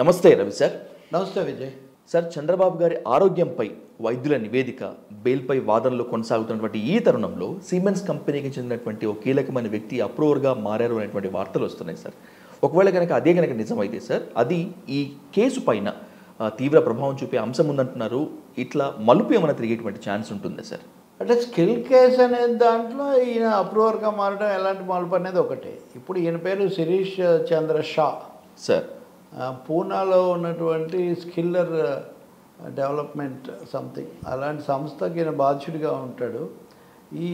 నమస్తే రవి సార్. నమస్తే విజయ్. సార్ చంద్రబాబు గారి ఆరోగ్యంపై వైద్యుల నివేదిక బెయిల్పై వాదనలు కొనసాగుతున్నటువంటి ఈ తరుణంలో సిమెన్స్ కంపెనీకి చెందినటువంటి ఒక కీలకమైన వ్యక్తి అప్రూవర్గా మారారు అనేటువంటి వార్తలు వస్తున్నాయి సార్. ఒకవేళ కనుక అదే కనుక నిజమైతే సార్ అది ఈ కేసు పైన తీవ్ర ప్రభావం చూపే అంశం ఉందంటున్నారు. ఇట్లా మలుపు ఏమైనా తిరిగేటువంటి ఛాన్స్ ఉంటుందా సార్? అంటే స్కిల్ కేస్ అనేది దాంట్లో ఈయన అప్రూవర్గా మారడం ఎలాంటి మార్పు అనేది ఒకటే. ఇప్పుడు ఈయన పేరు శిరీష్ చంద్ర షా. సార్. పూనాలో ఉన్నటువంటి స్కిల్లర్ డెవలప్మెంట్ సంథింగ్. అలాంటి సంస్థకి ఈయన బాధ్యుడిగా ఉంటాడు. ఈ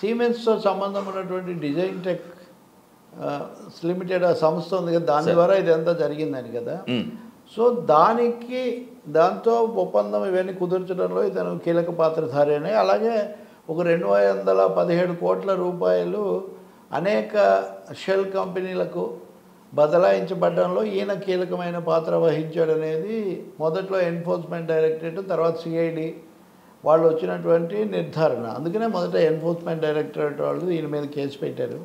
సీమెన్స్తో సంబంధం ఉన్నటువంటి డిజైన్ టెక్ లిమిటెడ్ ఆ సంస్థ ఉంది కదా దాని ద్వారా ఇదంతా జరిగిందని కదా. సో దానికి దాంతో ఒప్పందం ఇవన్నీ కుదుర్చడంలో ఇతను కీలక పాత్రధారి అని అలాగే ఒక రెండు వందల పదిహేడు కోట్ల రూపాయలు అనేక షెల్ కంపెనీలకు బదలాయించబడడంలో ఈయన కీలకమైన పాత్ర వహించాడు అనేది మొదట్లో ఎన్ఫోర్స్మెంట్ డైరెక్టరేట్ తర్వాత సిఐడి వాళ్ళు వచ్చినటువంటి నిర్ధారణ. అందుకనే మొదట ఎన్ఫోర్స్మెంట్ డైరెక్టరేట్ వాళ్ళు ఈయన మీద కేసు పెట్టారు.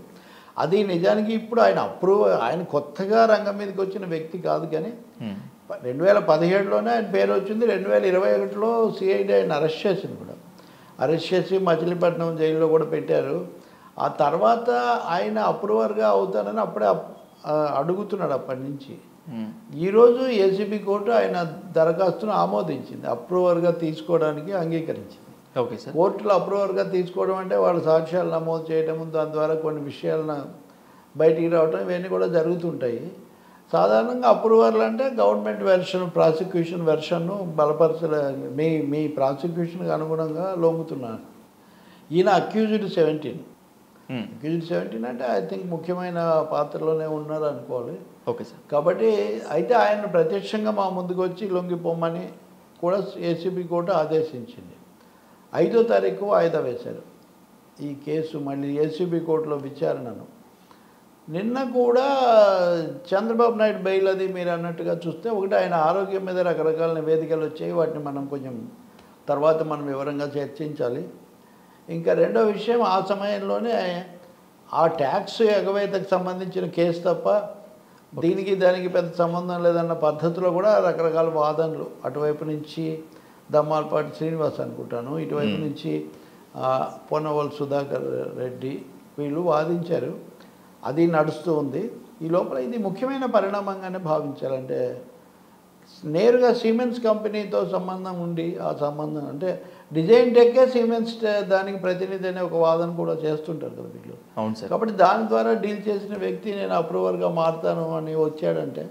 అది నిజానికి ఇప్పుడు ఆయన అప్రూవ్ ఆయన కొత్తగా రంగం మీదకి వచ్చిన వ్యక్తి కాదు కానీ రెండు వేల పదిహేడులోనే ఆయన పేరు వచ్చింది రెండు వేల ఇరవై ఒకటిలో సిఐడి ఆయన అరెస్ట్ చేసింది కూడా. అరెస్ట్ చేసి మచిలీపట్నం జైల్లో కూడా పెట్టారు. ఆ తర్వాత ఆయన అప్రూవర్గా అవుతానని అప్పుడే అడుగుతున్నాడు అప్పటి నుంచి. ఈరోజు ఏసీబీ కోర్టు ఆయన దరఖాస్తును ఆమోదించింది అప్రూవర్గా తీసుకోవడానికి అంగీకరించింది. Okay sir. కోర్టులో అప్రూవర్గా తీసుకోవడం అంటే వాళ్ళు సాక్ష్యాలు నమోదు చేయడం దాని ద్వారా కొన్ని విషయాలను బయటికి రావడం ఇవన్నీ కూడా జరుగుతుంటాయి. సాధారణంగా అప్రూవర్లు అంటే గవర్నమెంట్ వెర్షన్ ప్రాసిక్యూషన్ వెర్షన్ను బలపరచలే మీ మీ ప్రాసిక్యూషన్కి అనుగుణంగా లొంగుతున్నారు. ఈయన accused seventeen. Hmm, accused seventeen అంటే ఐ థింక్ ముఖ్యమైన పాత్రలోనే ఉన్నారు అనుకోవాలి. ఓకే సార్ కాబట్టి అయితే ఆయన ప్రత్యక్షంగా మా ముందుకు వచ్చి లొంగిపోమని కూడా ఏసీబీ కోర్టు ఆదేశించింది. ఐదో తారీఖు వాయిదా వేశారు. ఈ కేసు మళ్ళీ ఏసీబీ కోర్టులో విచారణను. నిన్న కూడా చంద్రబాబు నాయుడు బెయిల్ అది మీరు అన్నట్టుగా చూస్తే ఒకటి ఆయన ఆరోగ్యం మీద రకరకాల నివేదికలు వచ్చాయి. వాటిని మనం కొంచెం తర్వాత మనం వివరంగా చర్చించాలి. ఇంకా రెండో విషయం ఆ సమయంలోనే ఆ ట్యాక్స్ ఎగవేతకు సంబంధించిన కేసు తప్ప దీనికి దానికి పెద్ద సంబంధం లేదన్న పద్ధతిలో కూడా రకరకాల వాదనలు. అటువైపు నుంచి దమ్మాలపాటి శ్రీనివాస్ అనుకుంటాను. ఇటువైపు నుంచి పొన్నవల్ సుధాకర్ రెడ్డి వీళ్ళు వాదించారు. అది నడుస్తూ ఉంది. ఈ లోపల ఇది ముఖ్యమైన పరిణామంగానే భావించాలంటే నేరుగా సిమెంట్స్ కంపెనీతో సంబంధం ఉండి ఆ సంబంధం అంటే డిజైన్ టెక్కే సిమెంట్స్ దానికి ప్రతినిధి అనే ఒక వాదన కూడా చేస్తుంటారు కదా వీళ్ళు. అవును సార్. కాబట్టి దాని ద్వారా డీల్ చేసిన వ్యక్తి నేను అప్రూవర్గా మారుతాను అని వచ్చాడంటే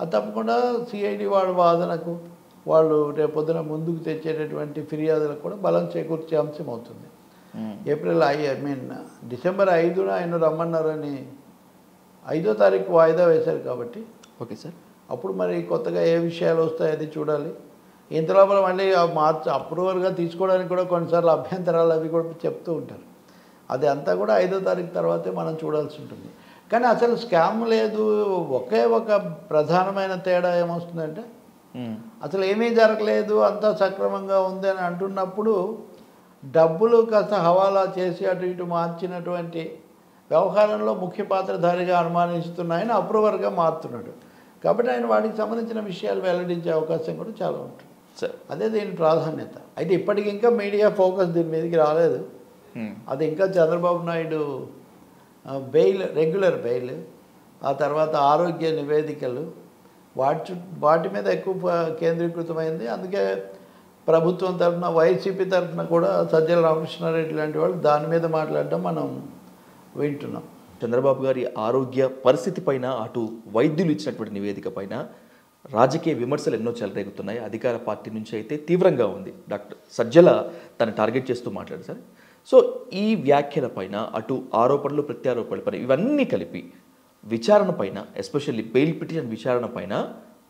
అది తప్పకుండా సిఐడి వాళ్ళ వాదనకు వాళ్ళు రేపొద్దున ముందుకు తెచ్చేటటువంటి ఫిర్యాదులకు కూడా బలం చేకూర్చే అంశం అవుతుంది. April I I mean December ఐదున ఆయన రమ్మన్నారని ఐదో తారీఖు వాయిదా వేశారు కాబట్టి ఓకే సార్. అప్పుడు మరి కొత్తగా ఏ విషయాలు వస్తాయి అది చూడాలి. ఇంత లోపల మళ్ళీ మార్చ్ అప్రూవర్గా తీసుకోవడానికి కూడా కొన్నిసార్లు అభ్యంతరాలు అవి కూడా చెప్తూ ఉంటారు. అది అంతా కూడా ఐదో తారీఖు తర్వాతే మనం చూడాల్సి ఉంటుంది. కానీ అసలు స్కామ్ లేదు ఒకే ఒక ప్రధానమైన తేడా ఏమొస్తుందంటే అసలు ఏమీ జరగలేదు అంతా సక్రమంగా ఉంది అని అంటున్నప్పుడు డబ్బులు కాస్త హవాలా చేసి అటు ఇటు మార్చినటువంటి వ్యవహారంలో ముఖ్య పాత్రధారిగా అనుమానిస్తున్న ఆయన అప్రూవర్గా మారుతున్నాడు కాబట్టి ఆయన వాటికి సంబంధించిన విషయాలు వెల్లడించే అవకాశం కూడా చాలా ఉంటుంది. సార్. అదే దీని ప్రాధాన్యత. అయితే ఇప్పటికి ఇంకా మీడియా ఫోకస్ దీని మీదకి రాలేదు. అది ఇంకా Chandrababu Naidu bail regular bail ఆ తర్వాత ఆరోగ్య నివేదికలు వాటి వాటి మీద ఎక్కువ కేంద్రీకృతమైంది. అందుకే ప్రభుత్వం తరఫున వైసీపీ తరఫున కూడా సజ్జల రామకృష్ణారెడ్డి లాంటి వాళ్ళు దాని మీద మాట్లాడడం మనం వింటున్నాం. చంద్రబాబు గారి ఆరోగ్య పరిస్థితి పైన అటు వైద్యులు ఇచ్చినటువంటి నివేదిక పైన రాజకీయ విమర్శలు ఎన్నో చెలరేగుతున్నాయి. అధికార పార్టీ నుంచి అయితే తీవ్రంగా ఉంది. డాక్టర్ సజ్జల తను టార్గెట్ చేస్తూ మాట్లాడారు సార్. సో ఈ వ్యాఖ్యల పైన అటు ఆరోపణలు ప్రత్యారోపణల పైన ఇవన్నీ కలిపి విచారణ పైన ఎస్పెషల్లీ బెయిల్ పిటిషన్ విచారణ పైన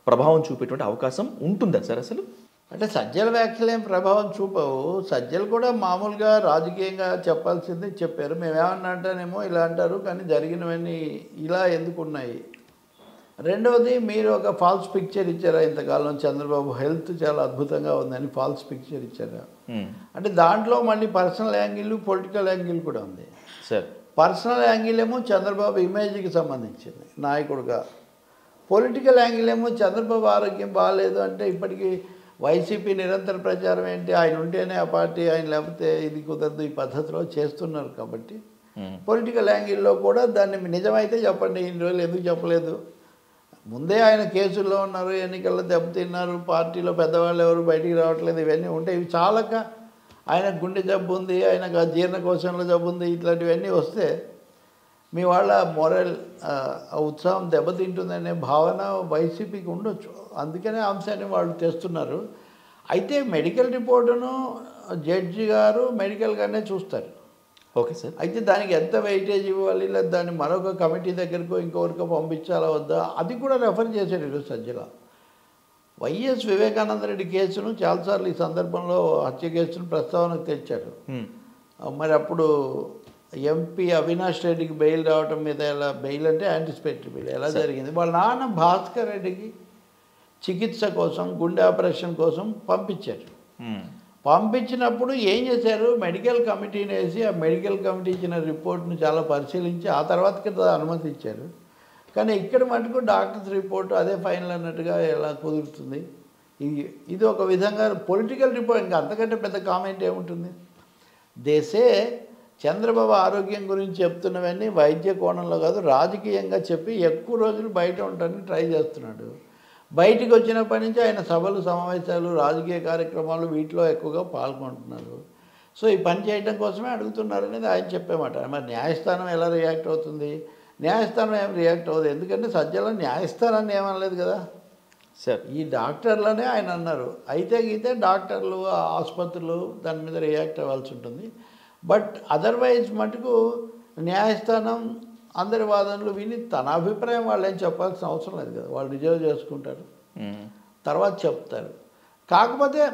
ప్రభావం చూపేటువంటి అవకాశం ఉంటుందా సార్ అసలు? అంటే సజ్జల వ్యాఖ్యలు ఏం ప్రభావం చూపవు. సజ్జలు కూడా మామూలుగా రాజకీయంగా చెప్పాల్సింది చెప్పారు. మేమేమన్నా అంటానేమో ఇలా అంటారు కానీ జరిగినవన్నీ ఇలా ఎందుకు ఉన్నాయి రెండవది మీరు ఒక ఫాల్స్ పిక్చర్ ఇచ్చారా ఇంతకాలం? చంద్రబాబు హెల్త్ చాలా అద్భుతంగా ఉందని ఫాల్స్ పిక్చర్ ఇచ్చారా. అంటే దాంట్లో మళ్ళీ పర్సనల్ యాంగిల్ పొలిటికల్ యాంగిల్ కూడా ఉంది. సార్. పర్సనల్ యాంగిల్ ఏమో చంద్రబాబు ఇమేజ్కి సంబంధించింది నాయకుడుగా. పొలిటికల్ యాంగిల్ ఏమో చంద్రబాబు ఆరోగ్యం బాగాలేదు అంటే ఇప్పటికీ వైసీపీ నిరంతర ప్రచారం ఏంటి? ఆయన ఉంటేనే ఆ పార్టీ ఆయన లేకపోతే ఇది కుదరదు ఈ పద్ధతిలో చేస్తున్నారు కాబట్టి. పొలిటికల్ యాంగిల్లో కూడా దాన్ని నిజమైతే చెప్పండి ఇన్ని రోజులు ఎందుకు చెప్పలేదు? ముందే ఆయన కేసుల్లో ఉన్నారు ఎన్నికల్లో దెబ్బతిన్నారు పార్టీలో పెద్దవాళ్ళు ఎవరు బయటికి రావట్లేదు ఇవన్నీ ఉంటాయి. ఇవి చాలక ఆయన గుండె జబ్బు ఉంది ఆయనకు ఆ జీర్ణకోశంలో జబ్బు ఉంది ఇట్లాంటివన్నీ వస్తే మీ వాళ్ళ మొరల్ ఉత్సాహం దెబ్బతింటుందనే భావన వైసీపీకి ఉండొచ్చు. అందుకనే అంశాన్ని వాళ్ళు తెస్తున్నారు. అయితే మెడికల్ రిపోర్టును జడ్జి గారు మెడికల్గానే చూస్తారు. Okay sir. అయితే దానికి ఎంత వెయిటేజ్ ఇవ్వాలి? లేదా దాన్ని మరొక కమిటీ దగ్గరకో ఇంకొకరికో పంపించాలా వద్దా? అది కూడా రెఫర్ చేశాడు ఈరోజు సజ్జల. వైఎస్ వివేకానంద రెడ్డి కేసును చాలాసార్లు ఈ సందర్భంలో హత్య కేసును ప్రస్తావనకు తెచ్చాడు. ఆ, మరి అప్పుడు ఎంపీ అవినాష్ రెడ్డికి బెయిల్ రావటం మీద ఎలా బెయిల్ అంటే యాంటిసిపేటరీ బెయిల్ ఎలా జరిగింది? వాళ్ళ నాన్న భాస్కర్ రెడ్డికి చికిత్స కోసం గుండె ఆపరేషన్ కోసం పంపించారు. పంపించినప్పుడు ఏం చేశారు? మెడికల్ కమిటీని వేసి ఆ మెడికల్ కమిటీ ఇచ్చిన రిపోర్ట్ను చాలా పరిశీలించి ఆ తర్వాత కదా అనుమతి ఇచ్చారు. కానీ ఇక్కడ మటుకు డాక్టర్స్ రిపోర్ట్ అదే ఫైనల్ అన్నట్టుగా ఎలా కుదురుతుంది? ఇది ఇది ఒక విధంగా పొలిటికల్ రిపోర్ట్ ఇంకా అంతకంటే పెద్ద కామెంట్ ఏముంటుంది? దేశే చంద్రబాబు ఆరోగ్యం గురించి చెప్తున్నవన్నీ వైద్య కోణంలో కాదు రాజకీయంగా చెప్పి ఎక్కువ రోజులు బయట ఉండడానికి ట్రై చేస్తున్నాడు. బయటికి వచ్చినప్పటి నుంచి ఆయన సభలు సమావేశాలు రాజకీయ కార్యక్రమాలు వీటిలో ఎక్కువగా పాల్గొంటున్నారు సో ఈ పని చేయడం కోసమే అడుగుతున్నారు అనేది ఆయన చెప్పేమాట మరి న్యాయస్థానం ఎలా రియాక్ట్ అవుతుంది? న్యాయస్థానం ఏం రియాక్ట్ అవ్వదు. ఎందుకంటే సజ్జల న్యాయస్థానాన్ని ఏమనలేదు కదా? సార్. ఈ డాక్టర్లనే ఆయన అన్నారు. అయితే గీతే డాక్టర్లు ఆసుపత్రులు దాని మీద రియాక్ట్ అవ్వాల్సి ఉంటుంది. బట్ అదర్వైజ్ మటుకు న్యాయస్థానం అందరి వాదనలు విని తన అభిప్రాయం వాళ్ళు ఏం చెప్పాల్సిన అవసరం లేదు కదా. వాళ్ళు రిజర్వ్ చేసుకుంటారు. తర్వాత చెప్తారు. కాకపోతే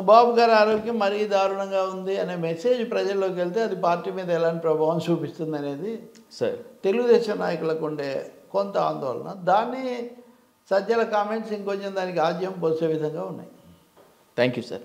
బాబు గారి ఆరోగ్యం మరీ దారుణంగా ఉంది అనే మెసేజ్ ప్రజల్లోకి వెళ్తే అది పార్టీ మీద ఎలాంటి ప్రభావం చూపిస్తుంది అనేది సార్. తెలుగుదేశం నాయకులకు ఉండే కొంత ఆందోళన. దాన్ని సజ్జల కామెంట్స్ ఇంకొంచెం దానికి ఆద్యం పోసే విధంగా ఉన్నాయి. Thank you sir.